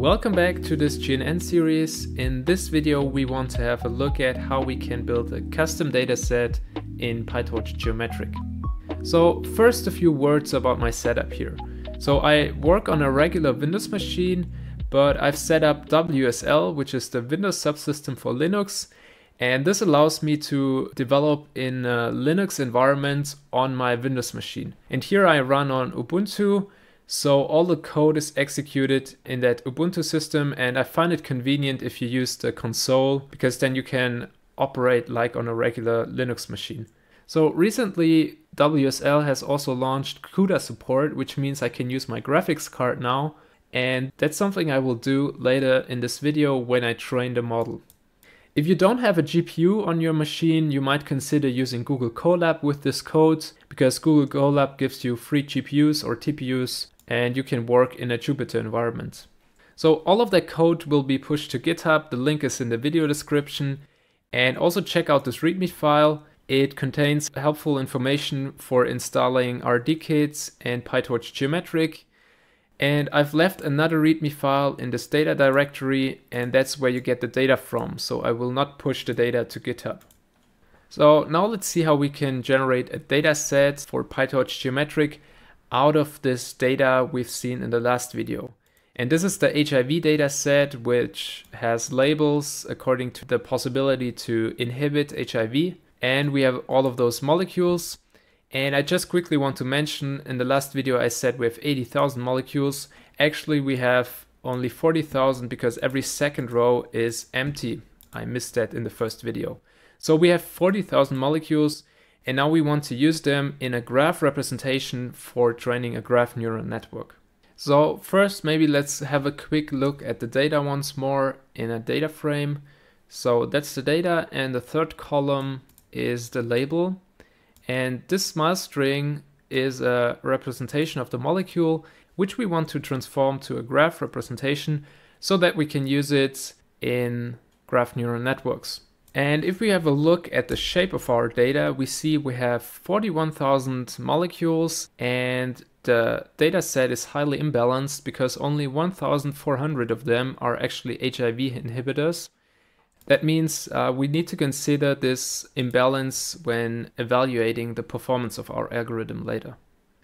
Welcome back to this GNN series. In this video we want to have a look at how we can build a custom dataset in PyTorch Geometric. So first a few words about my setup here. So I work on a regular Windows machine, but I've set up WSL, which is the Windows subsystem for Linux, and this allows me to develop in a Linux environment on my Windows machine. And here I run on Ubuntu, so all the code is executed in that Ubuntu system and I find it convenient if you use the console because then you can operate like on a regular Linux machine. So recently WSL has also launched CUDA support, which means I can use my graphics card now. And that's something I will do later in this video when I train the model. If you don't have a GPU on your machine, you might consider using Google Colab with this code because Google Colab gives you free GPUs or TPUs and you can work in a Jupyter environment. So all of that code will be pushed to GitHub. The link is in the video description. And also check out this README file. It contains helpful information for installing RDKits and PyTorch Geometric. And I've left another README file in this data directory, and that's where you get the data from. So I will not push the data to GitHub. So now let's see how we can generate a data set for PyTorch Geometric out of this data we've seen in the last video. And this is the HIV data set, which has labels according to the possibility to inhibit HIV. And we have all of those molecules. And I just quickly want to mention in the last video I said we have 80,000 molecules. Actually, we have only 40,000 because every second row is empty. I missed that in the first video. So we have 40,000 molecules and now we want to use them in a graph representation for training a graph neural network. So first, maybe let's have a quick look at the data once more in a data frame. So that's the data and the third column is the label. And this smile string is a representation of the molecule, which we want to transform to a graph representation so that we can use it in graph neural networks. And if we have a look at the shape of our data, we see we have 41,000 molecules and the data set is highly imbalanced because only 1,400 of them are actually HIV inhibitors. That means uh, we need to consider this imbalance when evaluating the performance of our algorithm later.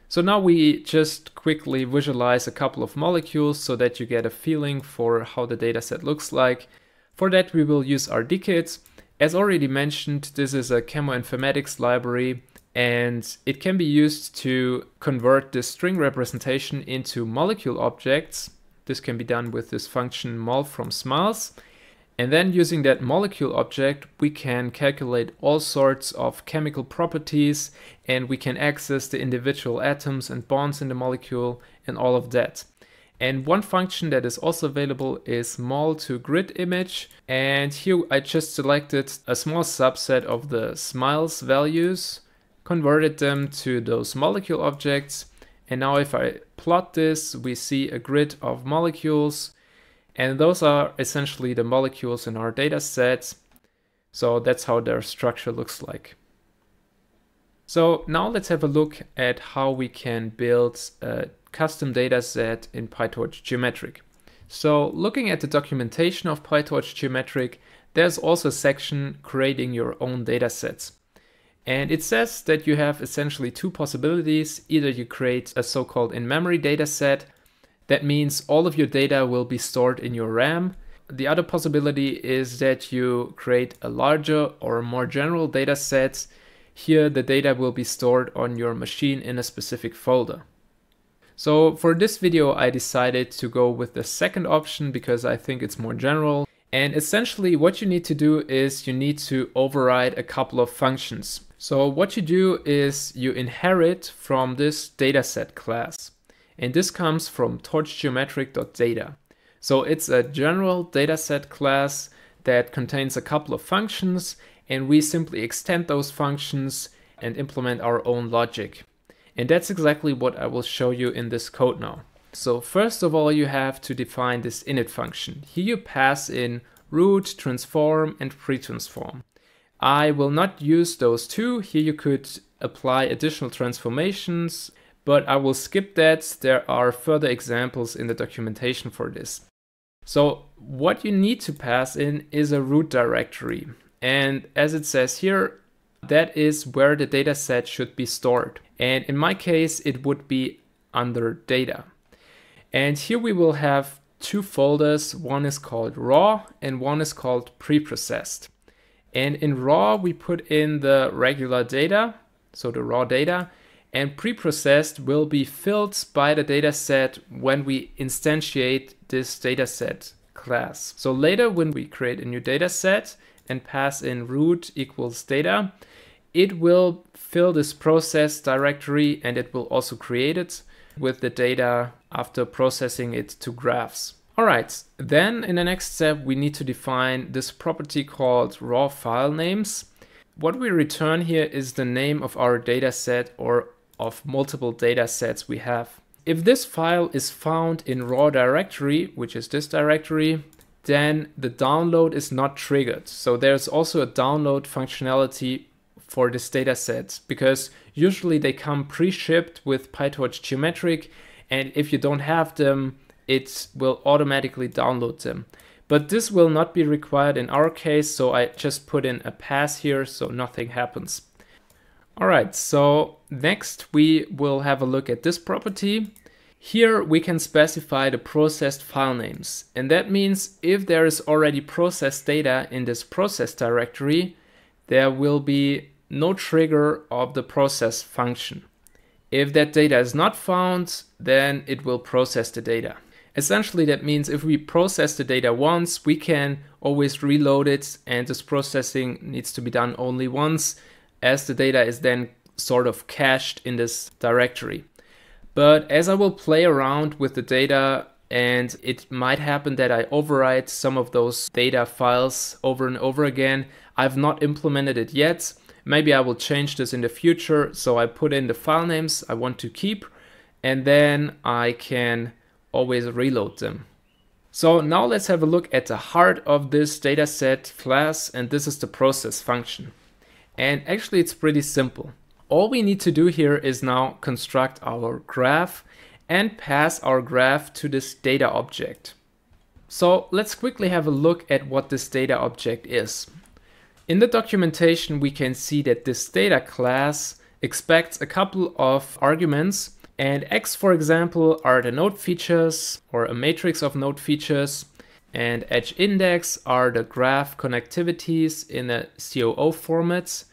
So now we just quickly visualize a couple of molecules so that you get a feeling for how the dataset looks like. For that we will use RDKits as already mentioned, this is a chemoinformatics library and it can be used to convert the string representation into molecule objects. This can be done with this function mol from smiles. And then using that molecule object, we can calculate all sorts of chemical properties and we can access the individual atoms and bonds in the molecule and all of that. And one function that is also available is mol to grid image. And here I just selected a small subset of the smiles values, converted them to those molecule objects. And now if I plot this, we see a grid of molecules. And those are essentially the molecules in our data set. So that's how their structure looks like. So now let's have a look at how we can build a custom dataset in PyTorch Geometric. So looking at the documentation of PyTorch Geometric, there's also a section creating your own datasets. And it says that you have essentially two possibilities. Either you create a so-called in-memory dataset. That means all of your data will be stored in your RAM. The other possibility is that you create a larger or more general dataset here the data will be stored on your machine in a specific folder. So for this video I decided to go with the second option because I think it's more general. And essentially what you need to do is you need to override a couple of functions. So what you do is you inherit from this dataset class. And this comes from torchgeometric.data. So it's a general dataset class that contains a couple of functions and we simply extend those functions and implement our own logic. And that's exactly what I will show you in this code now. So first of all, you have to define this init function. Here you pass in root, transform, and pre-transform. I will not use those two. Here you could apply additional transformations, but I will skip that. There are further examples in the documentation for this. So what you need to pass in is a root directory. And as it says here, that is where the data set should be stored. And in my case, it would be under data. And here we will have two folders. One is called raw and one is called preprocessed. And in raw, we put in the regular data, so the raw data, and preprocessed will be filled by the dataset when we instantiate this dataset class. So later when we create a new dataset and pass in root equals data, it will fill this process directory and it will also create it with the data after processing it to graphs. All right, then in the next step, we need to define this property called raw file names. What we return here is the name of our data set or of multiple data sets we have. If this file is found in raw directory, which is this directory, then the download is not triggered. So there's also a download functionality for this data set because usually they come pre-shipped with PyTorch Geometric and if you don't have them, it will automatically download them. But this will not be required in our case, so I just put in a pass here so nothing happens. All right, so next we will have a look at this property. Here we can specify the processed file names. And that means if there is already processed data in this process directory, there will be no trigger of the process function. If that data is not found, then it will process the data. Essentially, that means if we process the data once, we can always reload it and this processing needs to be done only once as the data is then sort of cached in this directory. But as I will play around with the data and it might happen that I overwrite some of those data files over and over again, I've not implemented it yet. Maybe I will change this in the future. So I put in the file names I want to keep and then I can always reload them. So now let's have a look at the heart of this dataset class and this is the process function. And actually it's pretty simple. All we need to do here is now construct our graph and pass our graph to this data object. So let's quickly have a look at what this data object is. In the documentation we can see that this data class expects a couple of arguments and X, for example, are the node features or a matrix of node features. And edge index are the graph connectivities in a COO format.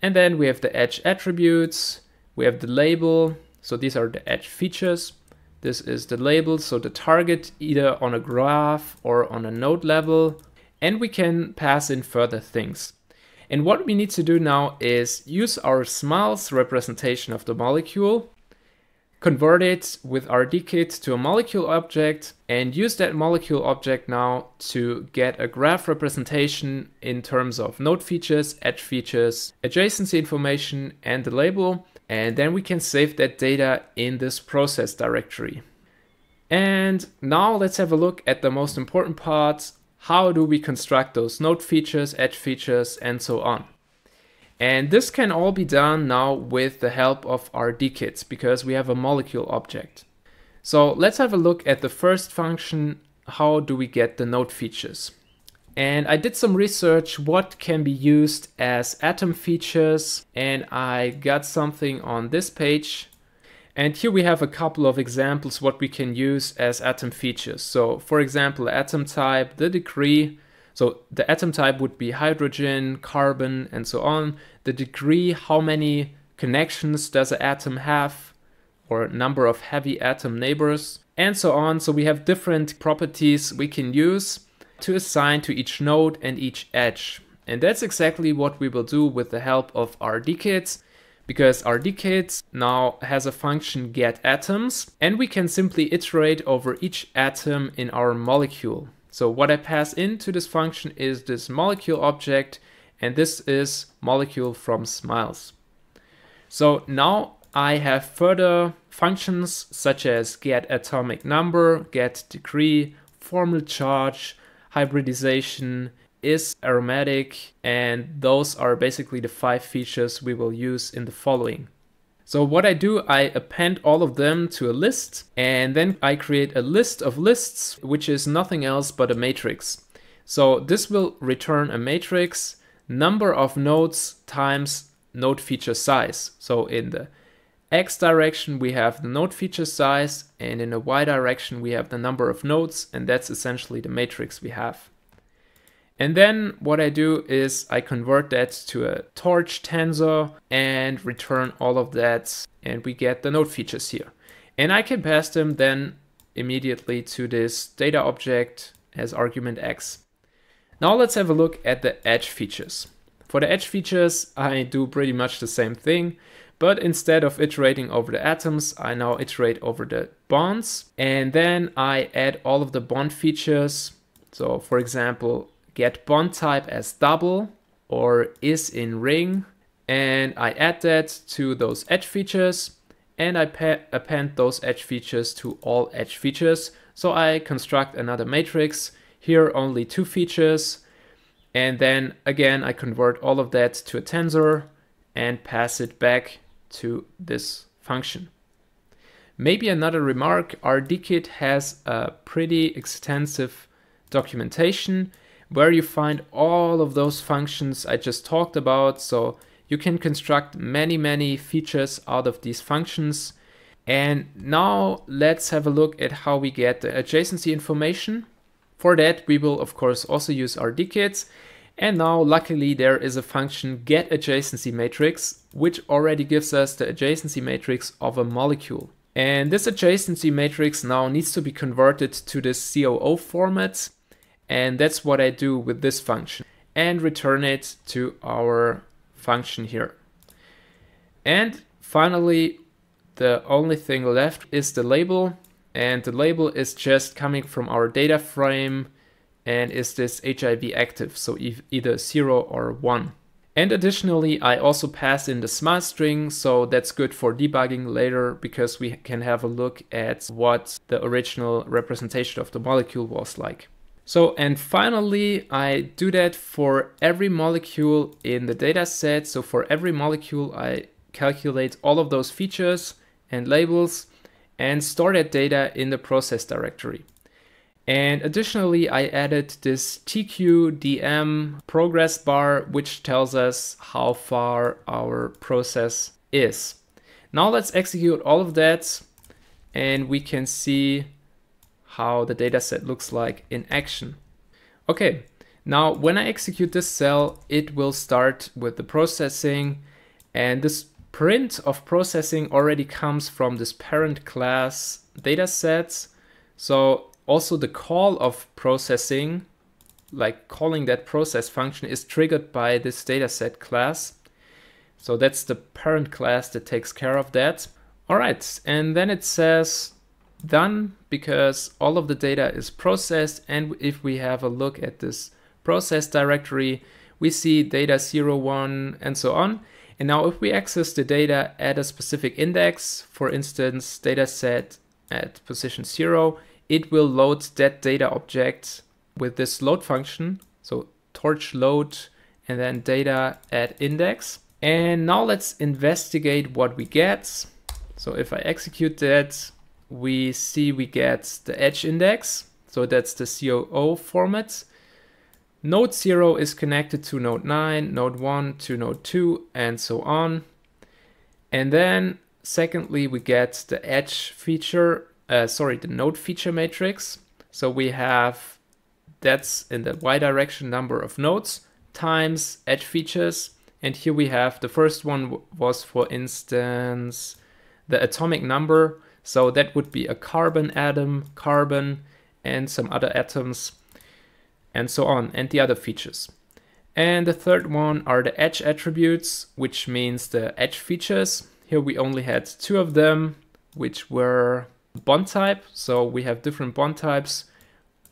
And then we have the edge attributes, we have the label. So these are the edge features. This is the label, so the target either on a graph or on a node level. And we can pass in further things. And what we need to do now is use our smiles representation of the molecule convert it with RDKit to a molecule object and use that molecule object now to get a graph representation in terms of node features, edge features, adjacency information, and the label. And then we can save that data in this process directory. And now let's have a look at the most important part. How do we construct those node features, edge features, and so on? And this can all be done now with the help of RDKits because we have a molecule object. So let's have a look at the first function. How do we get the node features? And I did some research what can be used as atom features and I got something on this page. And here we have a couple of examples what we can use as atom features. So for example, atom type, the degree, so the atom type would be hydrogen, carbon, and so on. The degree, how many connections does an atom have, or number of heavy atom neighbors, and so on. So we have different properties we can use to assign to each node and each edge. And that's exactly what we will do with the help of RDKits because RDKit now has a function get atoms and we can simply iterate over each atom in our molecule. So what I pass into this function is this molecule object, and this is molecule from smiles. So now I have further functions such as get atomic number, get degree, formal charge, hybridization, is aromatic, and those are basically the five features we will use in the following. So what I do, I append all of them to a list and then I create a list of lists, which is nothing else but a matrix. So this will return a matrix number of nodes times node feature size. So in the x direction we have the node feature size and in the y direction we have the number of nodes and that's essentially the matrix we have. And then what I do is I convert that to a torch tensor and return all of that and we get the node features here. And I can pass them then immediately to this data object as argument x. Now let's have a look at the edge features. For the edge features, I do pretty much the same thing, but instead of iterating over the atoms, I now iterate over the bonds, and then I add all of the bond features. So for example, get bond type as double or is in ring and I add that to those edge features and I append those edge features to all edge features. So I construct another matrix, here only two features, and then again I convert all of that to a tensor and pass it back to this function. Maybe another remark, RDKit has a pretty extensive documentation where you find all of those functions I just talked about. So you can construct many, many features out of these functions. And now let's have a look at how we get the adjacency information. For that, we will of course also use RDKit. And now luckily there is a function get adjacency matrix, which already gives us the adjacency matrix of a molecule. And this adjacency matrix now needs to be converted to this COO format and that's what I do with this function and return it to our function here. And finally, the only thing left is the label. And the label is just coming from our data frame and is this HIV active, so either 0 or 1. And additionally, I also pass in the smart string, so that's good for debugging later because we can have a look at what the original representation of the molecule was like. So, and finally, I do that for every molecule in the data set. So for every molecule, I calculate all of those features and labels and store that data in the process directory. And additionally, I added this TQDM progress bar, which tells us how far our process is. Now let's execute all of that and we can see how the dataset looks like in action. Okay, now when I execute this cell, it will start with the processing and this print of processing already comes from this parent class datasets. So also the call of processing, like calling that process function is triggered by this dataset class. So that's the parent class that takes care of that. All right, and then it says done because all of the data is processed and if we have a look at this process directory we see data 0 1 and so on. And now if we access the data at a specific index for instance data set at position 0 it will load that data object with this load function. So torch load and then data at index. And now let's investigate what we get. So if I execute that we see we get the edge index. So that's the COO format. Node 0 is connected to node 9, node 1 to node 2, and so on. And then secondly, we get the edge feature, uh, sorry, the node feature matrix. So we have, that's in the y direction number of nodes times edge features. And here we have, the first one was for instance, the atomic number so that would be a carbon atom, carbon, and some other atoms, and so on, and the other features. And the third one are the edge attributes, which means the edge features. Here we only had two of them, which were bond type. So we have different bond types,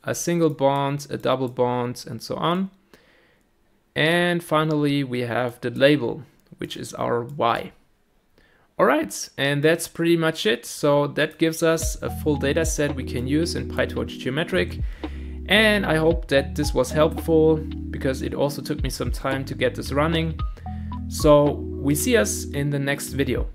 a single bond, a double bond, and so on. And finally, we have the label, which is our Y. Alright, and that's pretty much it. So that gives us a full data set we can use in PyTorch Geometric. And I hope that this was helpful because it also took me some time to get this running. So we see us in the next video.